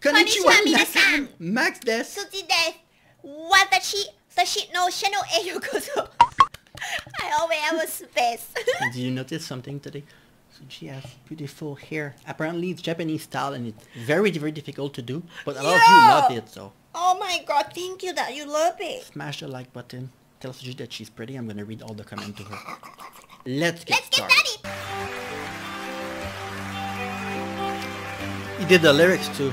Konnichiwa, minasan. Max des. Sujy desu. Watashi, sashi no channel e yokoso. I always have a space. Did you notice something today? So she has beautiful hair. Apparently it's Japanese style and it's very, very difficult to do. But a lot of you love it, so oh my god, thank you that you love it. smash the like button. Tell Sujy that she's pretty. I'm gonna read all the comments to her. Let's get Let's get started. at it. He did the lyrics too.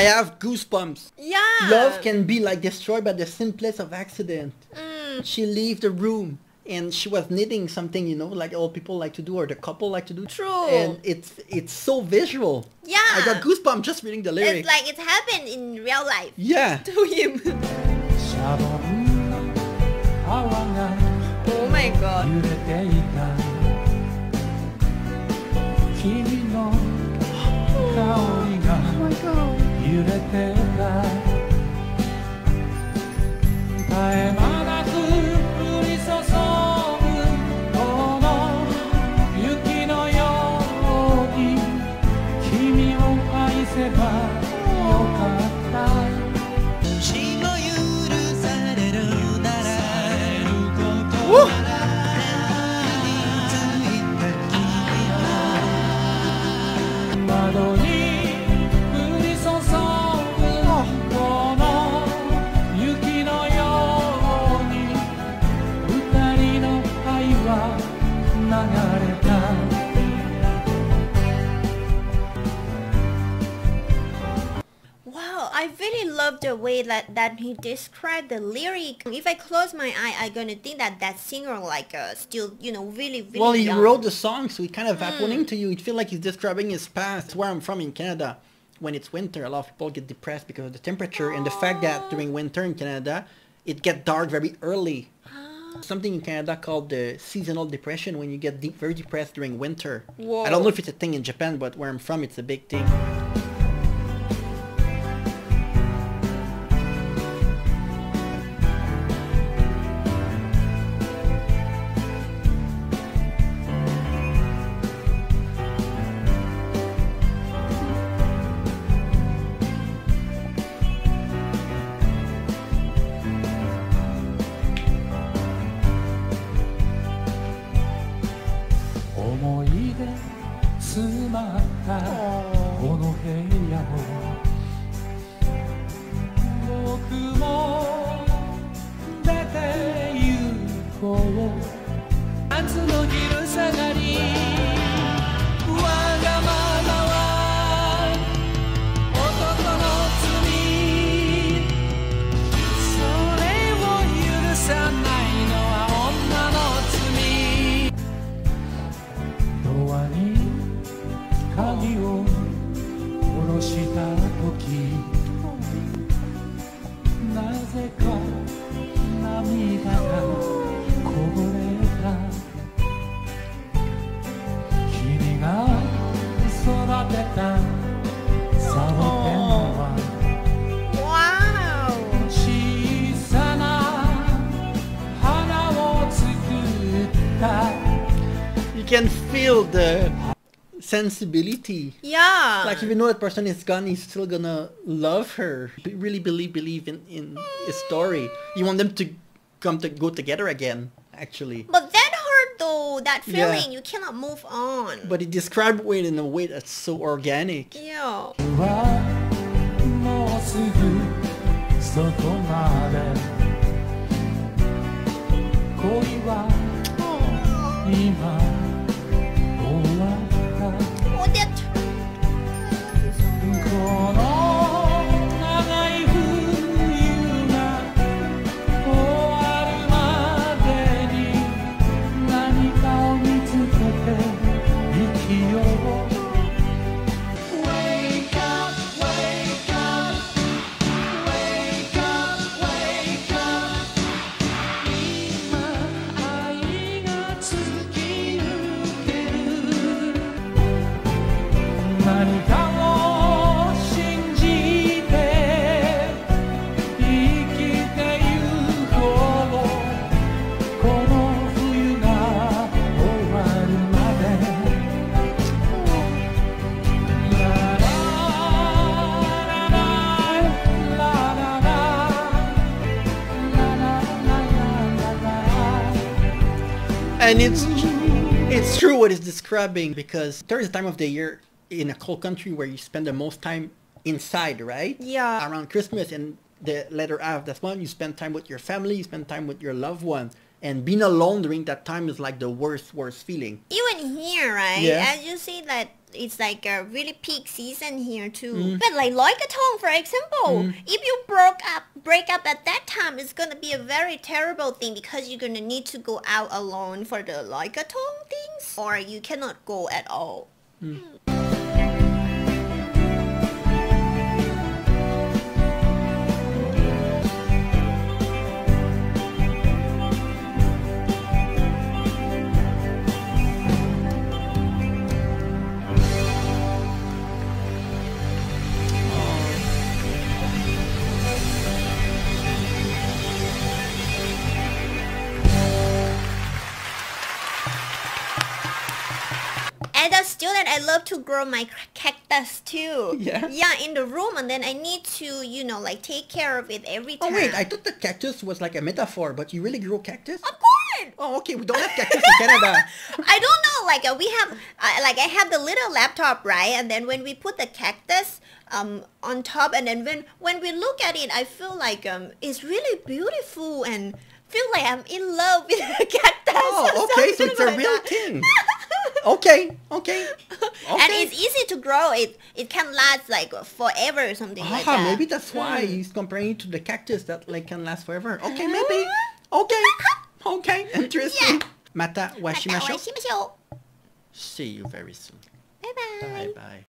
I have goosebumps. Yeah. Love can be like destroyed by the simplest of accident. Mm. She leave the room and she was knitting something, you know, like all people like to do or the couple like to do. True. And it's it's so visual. Yeah. I got goosebumps just reading the lyrics. It's like it happened in real life. Yeah. To him. oh my god. Oh. 揺れて the way that, that he described the lyric. If I close my eye, I'm gonna think that that singer like uh, still, you know, really, really Well, he young. wrote the song, so it kind of happening to you. It feel like he's describing his past. Where I'm from in Canada, when it's winter, a lot of people get depressed because of the temperature and the fact that during winter in Canada, it get dark very early. Ah. Something in Canada called the seasonal depression when you get deep, very depressed during winter. Whoa. I don't know if it's a thing in Japan, but where I'm from, it's a big thing.「can feel the sensibility. Yeah. Like even though that person is gone, he's still gonna love her. Be- Really believe believe in in his story. You want them to come to go together again. Actually, but that hurt though, that feeling Yeah. feeling, you cannot move on. but he described it in a way that's so organic. yeah. は And it's it's true what it's describing because there's a time of the year in a cold country where you spend the most time inside, right? Yeah. Around Christmas and the latter half, that's when you spend time with your family, you spend time with your loved ones. And being alone during that time is like the worst, worst feeling. even here, right? Yeah. As you see that it's like a really peak season here too. Mm. But like Loi Krathong, for example, if you broke up, break up at that time, is gonna be a very terrible thing because you're gonna need to go out alone for the Loi Krathong things, or you cannot go at all. As a student, I love to grow my cactus too. Yeah? Yeah, in the room, and then I need to, you know, like take care of it every time. Oh wait, I thought the cactus was like a metaphor, but you really grow cactus? Of course. Oh, okay, we don't have cactus in Canada. I don't know. Like uh, we have, uh, like I have the little laptop, right? And then when we put the cactus um on top, and then when when we look at it, I feel like um it's really beautiful and feel like I'm in love with the cactus. Oh, okay, so it's a real thing. Okay, okay. And it's easy to grow. It it can last like forever or something like Ah, that. maybe that's why he's comparing it to the cactus that like can last forever. Okay, maybe. Okay. Okay, interesting. Yeah. Mata washimasho. Washimashou. See you very soon. Bye bye. Bye bye.